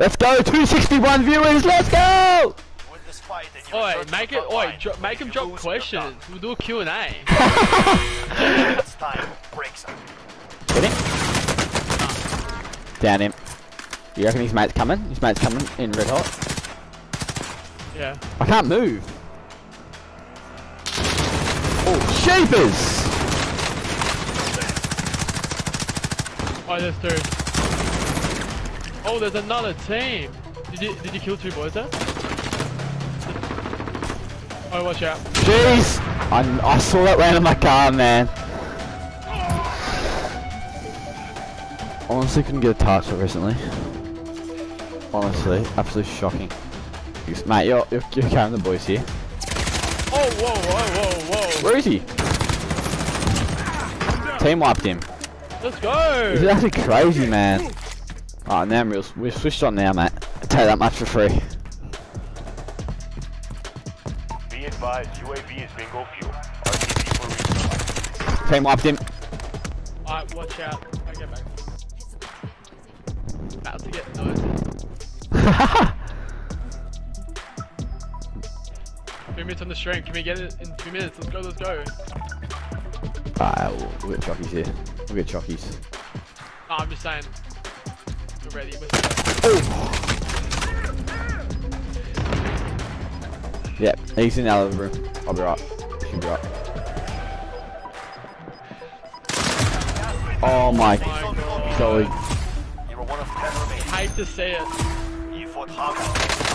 Let's go, 261 viewers, let's go! Win this fight and you Oi, make it, oi, make him drop questions. We'll do a Q&A. It's time. Break some. Get him. Down him. You reckon his mate's coming? His mate's coming in red hot. yeah. I can't move. Oh, sheepers! Oh, there's two. Oh, there's another team. Did you did you kill two boys there? Oh, watch out. Jeez! I, I saw that land on my car, man. Honestly, couldn't get a touch recently. Honestly, absolutely shocking. Mate, you're, you're, you're carrying the boys here. Oh, whoa, whoa, whoa, whoa. Where is he? Team wiped him. Let's go! This is actually crazy, man. Oh, now I'm. We're switched on now, mate. I take that much for free. Be advised, UAV is bingo fuel. RTB for resupply. Team wiped him. Alright, watch out. Okay, back. About to get noisy. Two minutes on the stream. Can we get it in two minutes? Let's go, let's go. Alright, we'll, we'll get chockies here. We'll get chockies. No, I'm just saying. We're ready. We're Yep, he's in the other room. I'll be right. Should be right. Oh my my god. golly. You were one of ten remaining. Hate to see it. You fought hard.